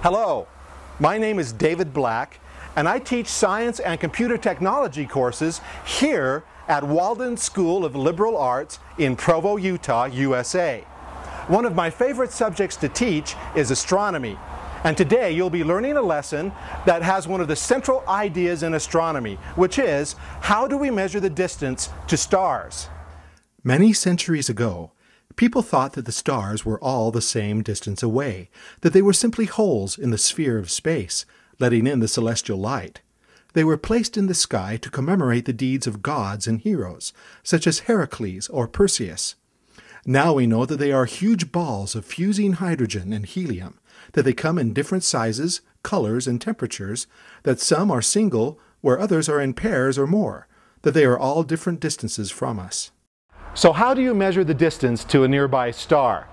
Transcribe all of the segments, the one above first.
Hello, my name is David Black, and I teach science and computer technology courses here at Walden School of Liberal Arts in Provo, Utah, USA. One of my favorite subjects to teach is astronomy, and today you'll be learning a lesson that has one of the central ideas in astronomy, which is how do we measure the distance to stars? Many centuries ago, people thought that the stars were all the same distance away, that they were simply holes in the sphere of space, letting in the celestial light. They were placed in the sky to commemorate the deeds of gods and heroes, such as Heracles or Perseus. Now we know that they are huge balls of fusing hydrogen and helium, that they come in different sizes, colors, and temperatures, that some are single, where others are in pairs or more, that they are all different distances from us. So how do you measure the distance to a nearby star?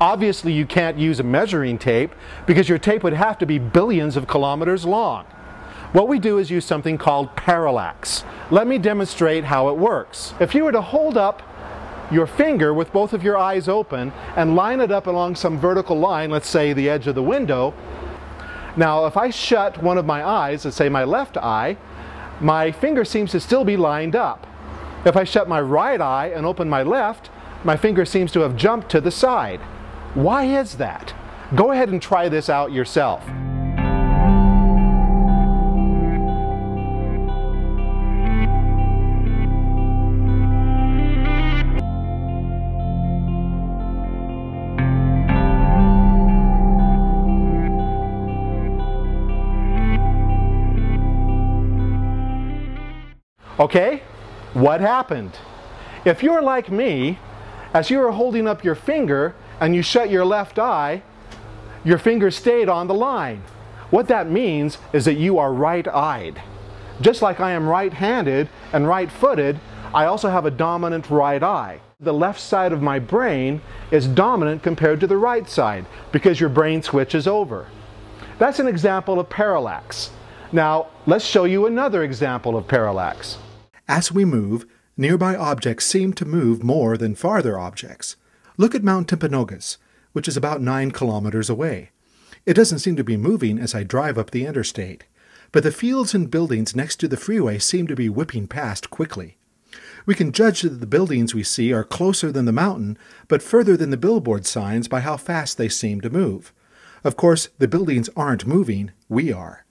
Obviously you can't use a measuring tape because your tape would have to be billions of kilometers long. What we do is use something called parallax. Let me demonstrate how it works. If you were to hold up your finger with both of your eyes open and line it up along some vertical line, let's say the edge of the window, now if I shut one of my eyes, let's say my left eye, my finger seems to still be lined up. If I shut my right eye and open my left, my finger seems to have jumped to the side. Why is that? Go ahead and try this out yourself. Okay, what happened? If you're like me, as you are holding up your finger and you shut your left eye, your finger stayed on the line. What that means is that you are right-eyed. Just like I am right-handed and right-footed, I also have a dominant right eye. The left side of my brain is dominant compared to the right side because your brain switches over. That's an example of parallax. Now, let's show you another example of parallax. As we move, nearby objects seem to move more than farther objects. Look at Mount Timpanogos, which is about 9 kilometers away. It doesn't seem to be moving as I drive up the interstate, but the fields and buildings next to the freeway seem to be whipping past quickly. We can judge that the buildings we see are closer than the mountain, but further than the billboard signs by how fast they seem to move. Of course, the buildings aren't moving, we are.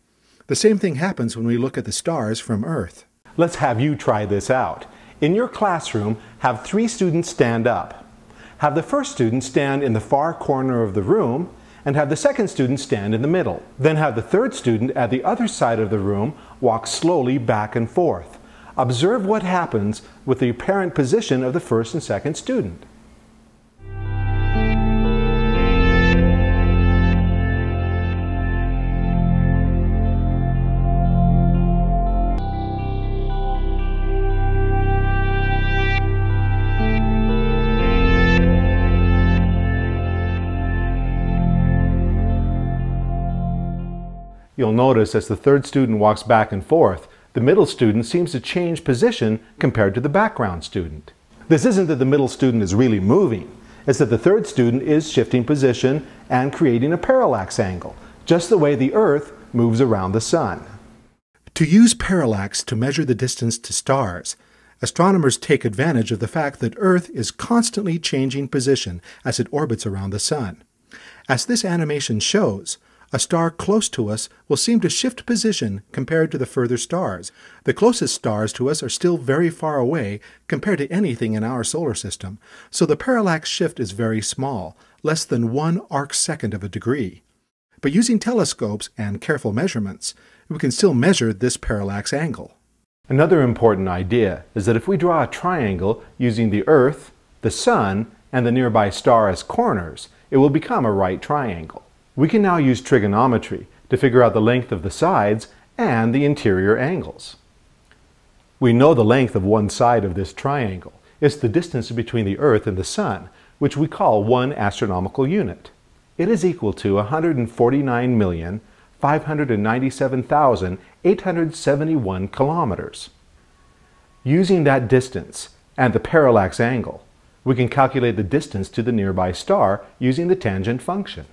The same thing happens when we look at the stars from Earth. Let's have you try this out. In your classroom, have three students stand up. Have the first student stand in the far corner of the room and have the second student stand in the middle. Then have the third student at the other side of the room walk slowly back and forth. Observe what happens with the apparent position of the first and second student. You'll notice as the third student walks back and forth, the middle student seems to change position compared to the background student. This isn't that the middle student is really moving, it's that the third student is shifting position and creating a parallax angle, just the way the Earth moves around the Sun. To use parallax to measure the distance to stars, astronomers take advantage of the fact that Earth is constantly changing position as it orbits around the Sun. As this animation shows, a star close to us will seem to shift position compared to the further stars. The closest stars to us are still very far away compared to anything in our solar system, so the parallax shift is very small, less than one arc second of a degree. But using telescopes and careful measurements, we can still measure this parallax angle. Another important idea is that if we draw a triangle using the Earth, the Sun, and the nearby star as corners, it will become a right triangle. We can now use trigonometry to figure out the length of the sides and the interior angles. We know the length of one side of this triangle. It's the distance between the Earth and the Sun, which we call one astronomical unit. It is equal to 149,597,871 kilometers. Using that distance and the parallax angle, we can calculate the distance to the nearby star using the tangent function.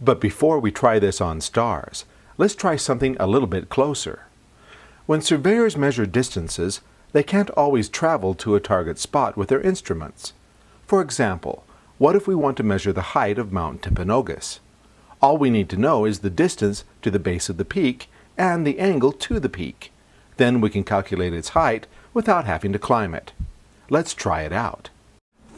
But before we try this on stars, let's try something a little bit closer. When surveyors measure distances, they can't always travel to a target spot with their instruments. For example, what if we want to measure the height of Mount Timpanogos? All we need to know is the distance to the base of the peak and the angle to the peak. Then we can calculate its height without having to climb it. Let's try it out.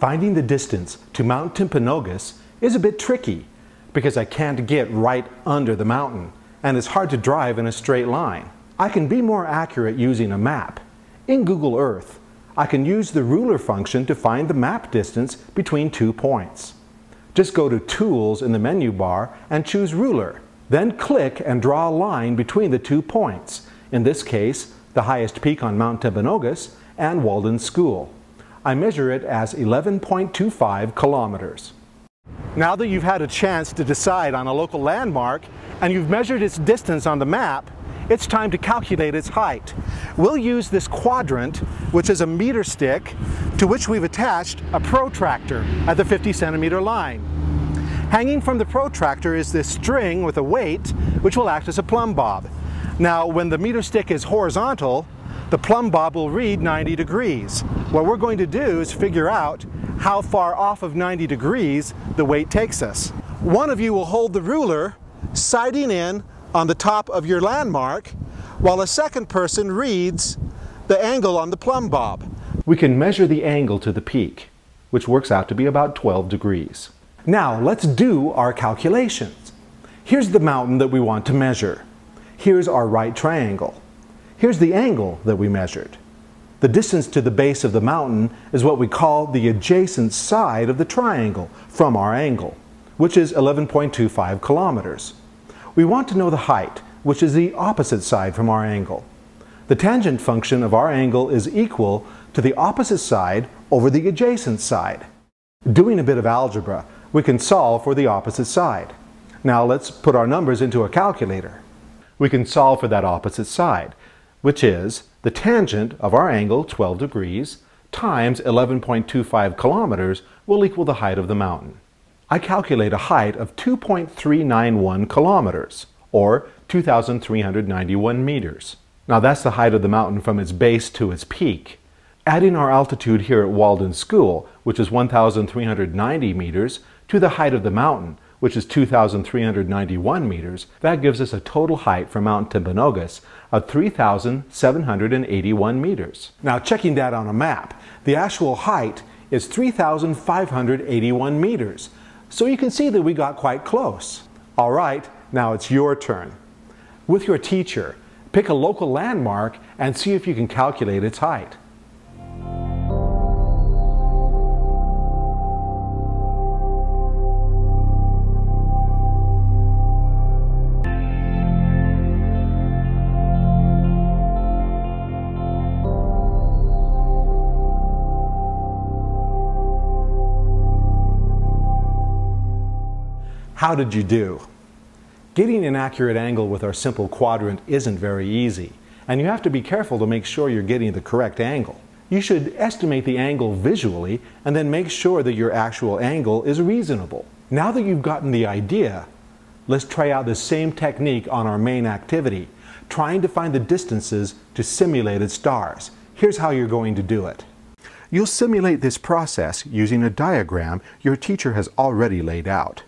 Finding the distance to Mount Timpanogos is a bit tricky because I can't get right under the mountain and it's hard to drive in a straight line. I can be more accurate using a map. In Google Earth, I can use the ruler function to find the map distance between two points. Just go to Tools in the menu bar and choose Ruler. Then click and draw a line between the two points, in this case, the highest peak on Mount Timpanogos and Walden School. I measure it as 11.25 kilometers. Now that you've had a chance to decide on a local landmark and you've measured its distance on the map, it's time to calculate its height. We'll use this quadrant, which is a meter stick, to which we've attached a protractor at the 50 centimeter line. Hanging from the protractor is this string with a weight, which will act as a plumb bob. Now, when the meter stick is horizontal, the plumb bob will read 90 degrees. What we're going to do is figure out how far off of 90 degrees the weight takes us. One of you will hold the ruler sighting in on the top of your landmark, while a second person reads the angle on the plumb bob. We can measure the angle to the peak, which works out to be about 12 degrees. Now let's do our calculations. Here's the mountain that we want to measure. Here's our right triangle. Here's the angle that we measured. The distance to the base of the mountain is what we call the adjacent side of the triangle from our angle, which is 11.25 kilometers we want to know the height, which is the opposite side from our angle. The tangent function of our angle is equal to the opposite side over the adjacent side. Doing a bit of algebra, we can solve for the opposite side. Now let's put our numbers into a calculator. We can solve for that opposite side, which is the tangent of our angle, 12 degrees, times 11.25 kilometers will equal the height of the mountain. I calculate a height of 2.391 kilometers, or 2,391 meters. Now that's the height of the mountain from its base to its peak. Adding our altitude here at Walden School, which is 1,390 meters, to the height of the mountain, which is 2,391 meters, that gives us a total height for Mount Timpanogos of 3,781 meters. Now checking that on a map, the actual height is 3,581 meters. So you can see that we got quite close. All right, now it's your turn. With your teacher, pick a local landmark and see if you can calculate its height. How did you do? Getting an accurate angle with our simple quadrant isn't very easy, and you have to be careful to make sure you're getting the correct angle. You should estimate the angle visually and then make sure that your actual angle is reasonable. Now that you've gotten the idea, let's try out the same technique on our main activity, trying to find the distances to simulated stars. Here's how you're going to do it. You'll simulate this process using a diagram your teacher has already laid out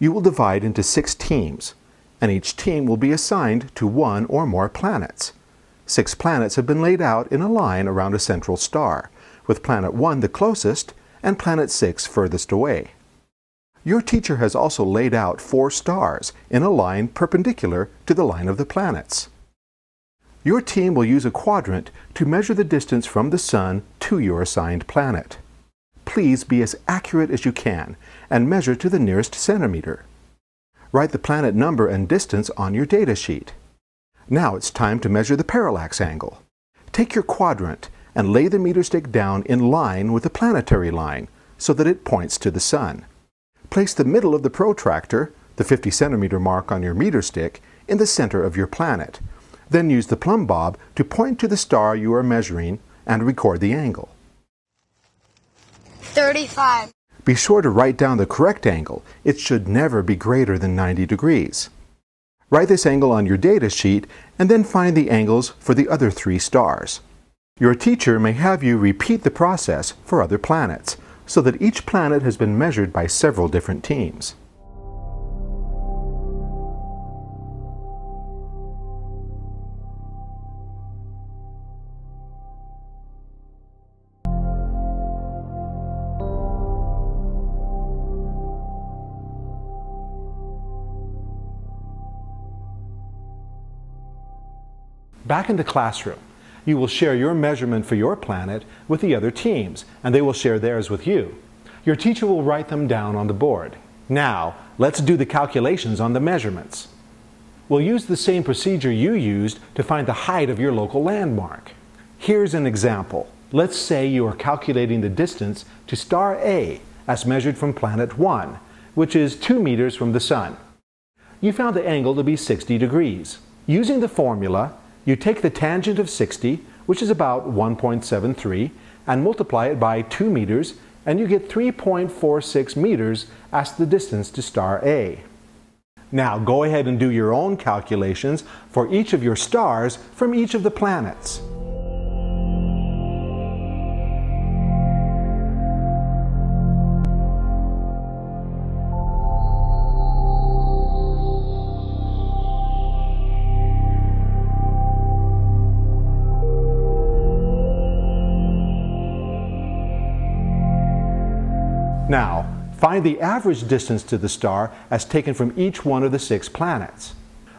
you will divide into six teams, and each team will be assigned to one or more planets. Six planets have been laid out in a line around a central star, with planet 1 the closest and planet 6 furthest away. Your teacher has also laid out four stars in a line perpendicular to the line of the planets. Your team will use a quadrant to measure the distance from the Sun to your assigned planet please be as accurate as you can and measure to the nearest centimeter. Write the planet number and distance on your data sheet. Now it's time to measure the parallax angle. Take your quadrant and lay the meter stick down in line with the planetary line so that it points to the sun. Place the middle of the protractor, the 50 centimeter mark on your meter stick, in the center of your planet. Then use the plumb bob to point to the star you are measuring and record the angle. 35. Be sure to write down the correct angle. It should never be greater than 90 degrees. Write this angle on your data sheet and then find the angles for the other three stars. Your teacher may have you repeat the process for other planets so that each planet has been measured by several different teams. Back in the classroom, you will share your measurement for your planet with the other teams, and they will share theirs with you. Your teacher will write them down on the board. Now, let's do the calculations on the measurements. We'll use the same procedure you used to find the height of your local landmark. Here's an example. Let's say you are calculating the distance to star A as measured from planet 1, which is 2 meters from the Sun. You found the angle to be 60 degrees. Using the formula, you take the tangent of 60, which is about 1.73, and multiply it by 2 meters, and you get 3.46 meters as the distance to star A. Now go ahead and do your own calculations for each of your stars from each of the planets. Find the average distance to the star as taken from each one of the six planets.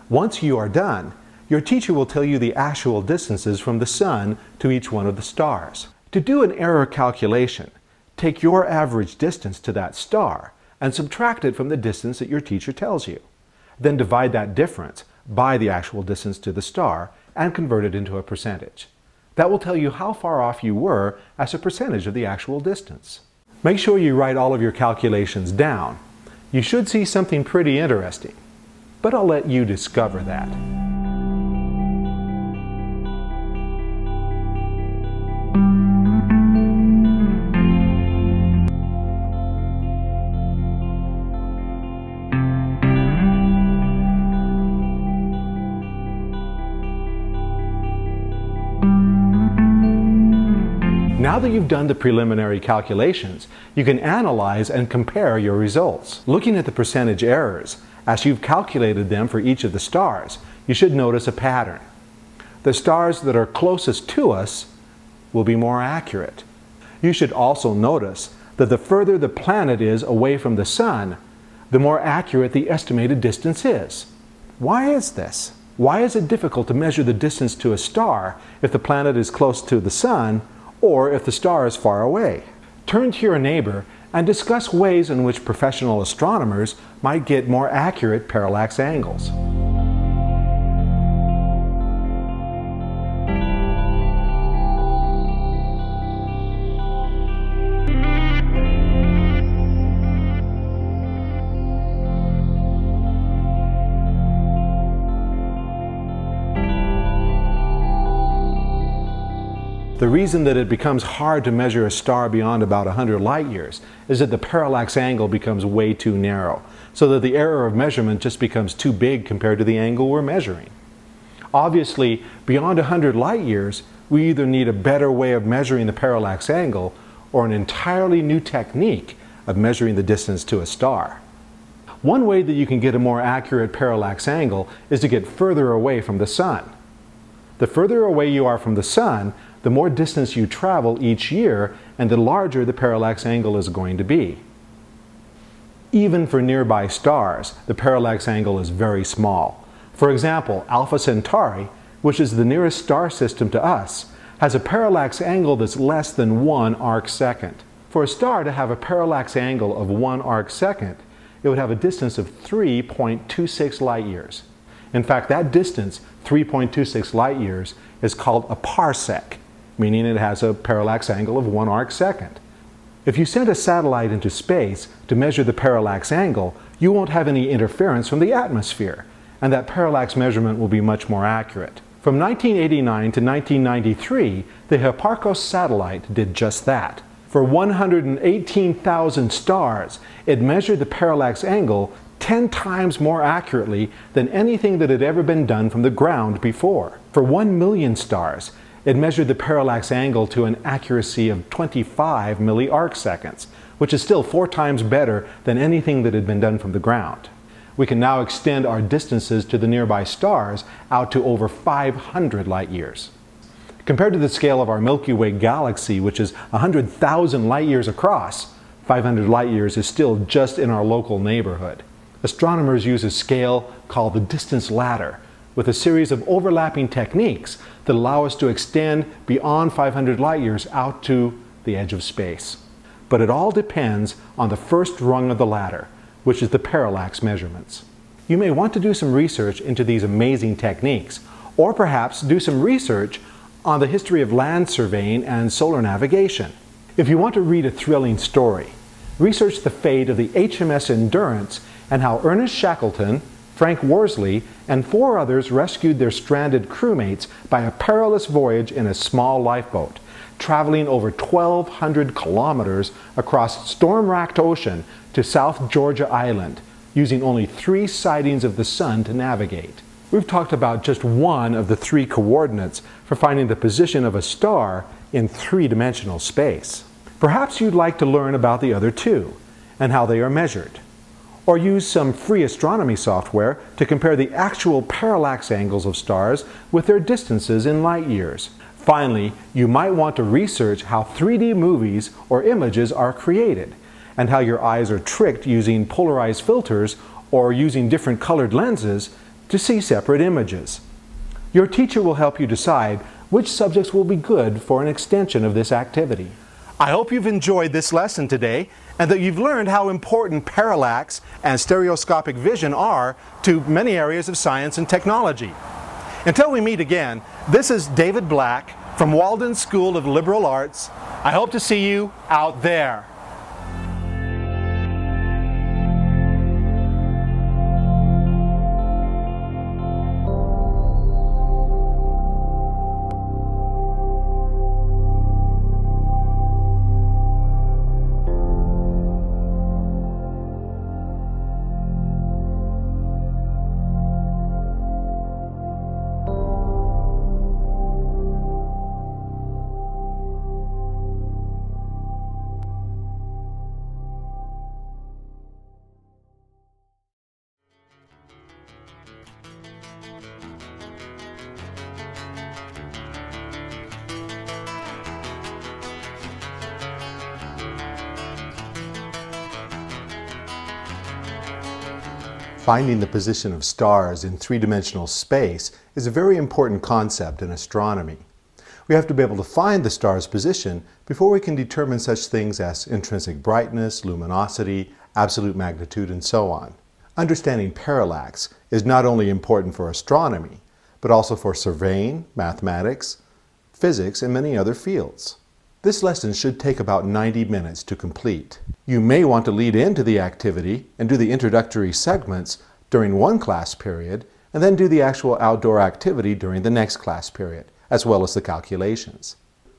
Once you are done, your teacher will tell you the actual distances from the Sun to each one of the stars. To do an error calculation, take your average distance to that star and subtract it from the distance that your teacher tells you. Then divide that difference by the actual distance to the star and convert it into a percentage. That will tell you how far off you were as a percentage of the actual distance. Make sure you write all of your calculations down. You should see something pretty interesting, but I'll let you discover that. Now that you've done the preliminary calculations, you can analyze and compare your results. Looking at the percentage errors, as you've calculated them for each of the stars, you should notice a pattern. The stars that are closest to us will be more accurate. You should also notice that the further the planet is away from the Sun, the more accurate the estimated distance is. Why is this? Why is it difficult to measure the distance to a star if the planet is close to the Sun or if the star is far away. Turn to your neighbor and discuss ways in which professional astronomers might get more accurate parallax angles. The reason that it becomes hard to measure a star beyond about 100 light years is that the parallax angle becomes way too narrow, so that the error of measurement just becomes too big compared to the angle we're measuring. Obviously, beyond 100 light years, we either need a better way of measuring the parallax angle or an entirely new technique of measuring the distance to a star. One way that you can get a more accurate parallax angle is to get further away from the Sun. The further away you are from the Sun, the more distance you travel each year and the larger the parallax angle is going to be. Even for nearby stars, the parallax angle is very small. For example, Alpha Centauri, which is the nearest star system to us, has a parallax angle that's less than one arc second. For a star to have a parallax angle of one arc second, it would have a distance of 3.26 light years. In fact, that distance 3.26 light years, is called a parsec, meaning it has a parallax angle of one arc second. If you send a satellite into space to measure the parallax angle, you won't have any interference from the atmosphere, and that parallax measurement will be much more accurate. From 1989 to 1993, the Hipparcos satellite did just that. For 118,000 stars, it measured the parallax angle 10 times more accurately than anything that had ever been done from the ground before. For 1 million stars, it measured the parallax angle to an accuracy of 25 milliarcseconds, which is still four times better than anything that had been done from the ground. We can now extend our distances to the nearby stars out to over 500 light years. Compared to the scale of our Milky Way galaxy, which is 100,000 light years across, 500 light years is still just in our local neighborhood astronomers use a scale called the distance ladder with a series of overlapping techniques that allow us to extend beyond 500 light years out to the edge of space. But it all depends on the first rung of the ladder, which is the parallax measurements. You may want to do some research into these amazing techniques, or perhaps do some research on the history of land surveying and solar navigation. If you want to read a thrilling story, research the fate of the HMS Endurance and how Ernest Shackleton, Frank Worsley, and four others rescued their stranded crewmates by a perilous voyage in a small lifeboat, traveling over 1,200 kilometers across storm-racked ocean to South Georgia Island, using only three sightings of the sun to navigate. We've talked about just one of the three coordinates for finding the position of a star in three-dimensional space. Perhaps you'd like to learn about the other two and how they are measured or use some free astronomy software to compare the actual parallax angles of stars with their distances in light years. Finally, you might want to research how 3D movies or images are created and how your eyes are tricked using polarized filters or using different colored lenses to see separate images. Your teacher will help you decide which subjects will be good for an extension of this activity. I hope you've enjoyed this lesson today and that you've learned how important parallax and stereoscopic vision are to many areas of science and technology. Until we meet again, this is David Black from Walden School of Liberal Arts. I hope to see you out there. Finding the position of stars in three-dimensional space is a very important concept in astronomy. We have to be able to find the star's position before we can determine such things as intrinsic brightness, luminosity, absolute magnitude, and so on. Understanding parallax is not only important for astronomy, but also for surveying, mathematics, physics, and many other fields. This lesson should take about 90 minutes to complete. You may want to lead into the activity and do the introductory segments during one class period and then do the actual outdoor activity during the next class period, as well as the calculations.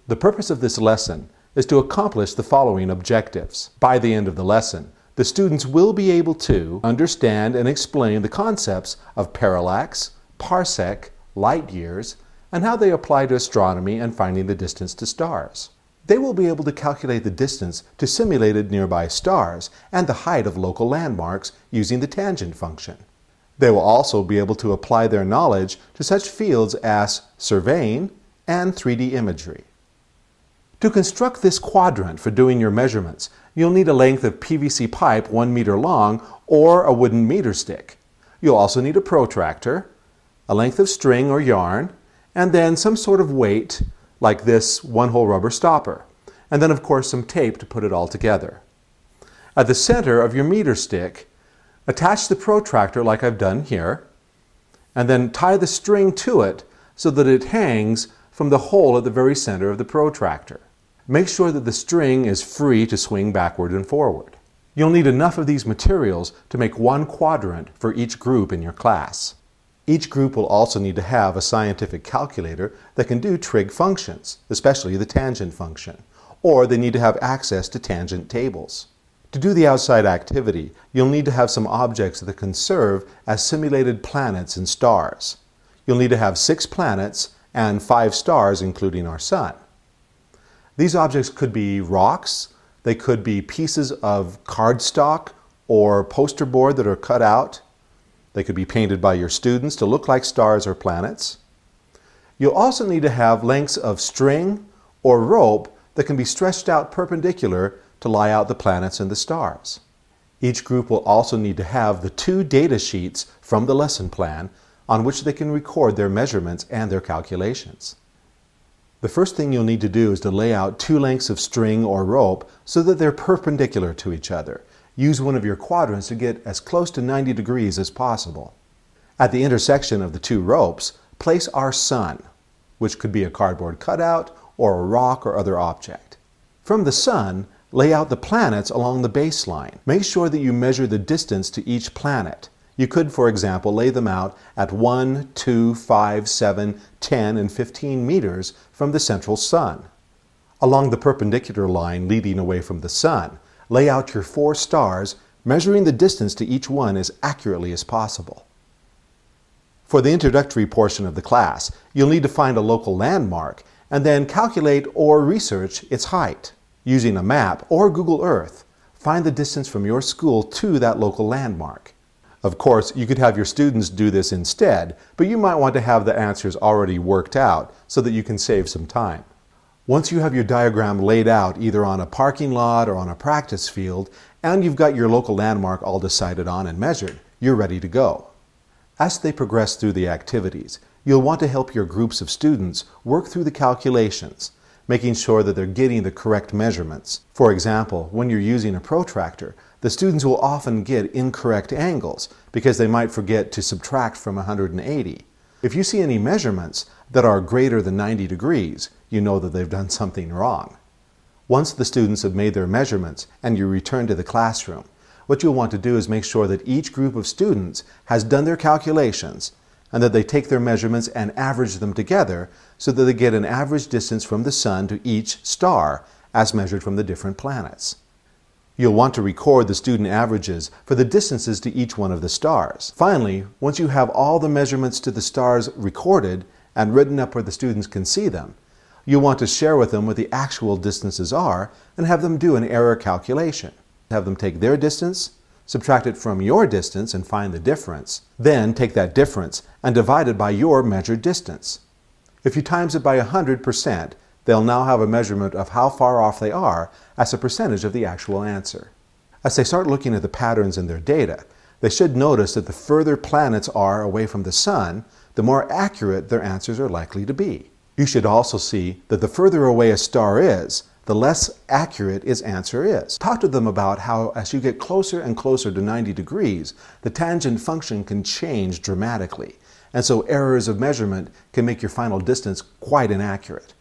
The purpose of this lesson is to accomplish the following objectives. By the end of the lesson, the students will be able to understand and explain the concepts of parallax, parsec, light years, and how they apply to astronomy and finding the distance to stars. They will be able to calculate the distance to simulated nearby stars and the height of local landmarks using the tangent function. They will also be able to apply their knowledge to such fields as surveying and 3D imagery. To construct this quadrant for doing your measurements, you'll need a length of PVC pipe 1 meter long or a wooden meter stick. You'll also need a protractor, a length of string or yarn, and then some sort of weight like this one-hole rubber stopper, and then of course some tape to put it all together. At the center of your meter stick, attach the protractor like I've done here, and then tie the string to it so that it hangs from the hole at the very center of the protractor. Make sure that the string is free to swing backward and forward. You'll need enough of these materials to make one quadrant for each group in your class. Each group will also need to have a scientific calculator that can do trig functions, especially the tangent function, or they need to have access to tangent tables. To do the outside activity, you'll need to have some objects that can serve as simulated planets and stars. You'll need to have six planets and five stars, including our sun. These objects could be rocks, they could be pieces of cardstock or poster board that are cut out. They could be painted by your students to look like stars or planets. You'll also need to have lengths of string or rope that can be stretched out perpendicular to lie out the planets and the stars. Each group will also need to have the two data sheets from the lesson plan on which they can record their measurements and their calculations. The first thing you'll need to do is to lay out two lengths of string or rope so that they're perpendicular to each other. Use one of your quadrants to get as close to 90 degrees as possible. At the intersection of the two ropes, place our sun, which could be a cardboard cutout or a rock or other object. From the sun, lay out the planets along the baseline. Make sure that you measure the distance to each planet. You could, for example, lay them out at 1, 2, 5, 7, 10, and 15 meters from the central sun. Along the perpendicular line leading away from the sun, lay out your four stars, measuring the distance to each one as accurately as possible. For the introductory portion of the class, you'll need to find a local landmark and then calculate or research its height. Using a map or Google Earth, find the distance from your school to that local landmark. Of course, you could have your students do this instead, but you might want to have the answers already worked out so that you can save some time. Once you have your diagram laid out either on a parking lot or on a practice field, and you've got your local landmark all decided on and measured, you're ready to go. As they progress through the activities, you'll want to help your groups of students work through the calculations, making sure that they're getting the correct measurements. For example, when you're using a protractor, the students will often get incorrect angles because they might forget to subtract from 180. If you see any measurements that are greater than 90 degrees, you know that they've done something wrong. Once the students have made their measurements and you return to the classroom, what you'll want to do is make sure that each group of students has done their calculations and that they take their measurements and average them together so that they get an average distance from the sun to each star as measured from the different planets. You'll want to record the student averages for the distances to each one of the stars. Finally, once you have all the measurements to the stars recorded and written up where the students can see them, you'll want to share with them what the actual distances are and have them do an error calculation. Have them take their distance, subtract it from your distance and find the difference. Then take that difference and divide it by your measured distance. If you times it by 100%, they'll now have a measurement of how far off they are as a percentage of the actual answer. As they start looking at the patterns in their data, they should notice that the further planets are away from the Sun, the more accurate their answers are likely to be. You should also see that the further away a star is, the less accurate its answer is. Talk to them about how as you get closer and closer to 90 degrees, the tangent function can change dramatically, and so errors of measurement can make your final distance quite inaccurate.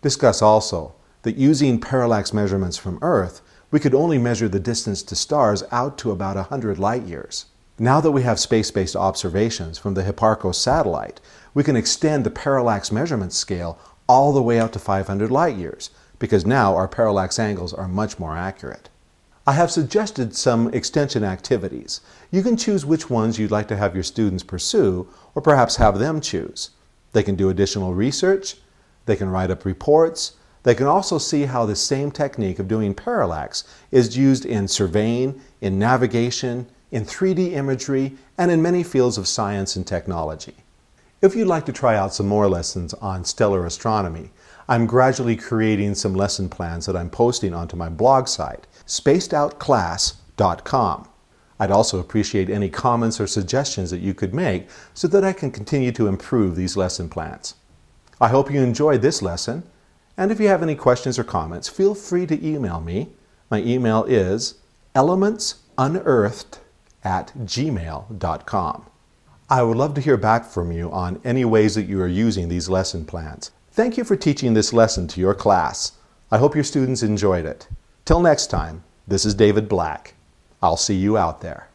Discuss also that using parallax measurements from Earth, we could only measure the distance to stars out to about 100 light years. Now that we have space-based observations from the Hipparcos satellite, we can extend the parallax measurement scale all the way out to 500 light years, because now our parallax angles are much more accurate. I have suggested some extension activities. You can choose which ones you'd like to have your students pursue, or perhaps have them choose. They can do additional research, they can write up reports. They can also see how the same technique of doing parallax is used in surveying, in navigation, in 3D imagery, and in many fields of science and technology. If you'd like to try out some more lessons on stellar astronomy, I'm gradually creating some lesson plans that I'm posting onto my blog site, spacedoutclass.com. I'd also appreciate any comments or suggestions that you could make so that I can continue to improve these lesson plans. I hope you enjoyed this lesson, and if you have any questions or comments, feel free to email me. My email is elementsunearthed at gmail.com. I would love to hear back from you on any ways that you are using these lesson plans. Thank you for teaching this lesson to your class. I hope your students enjoyed it. Till next time, this is David Black. I'll see you out there.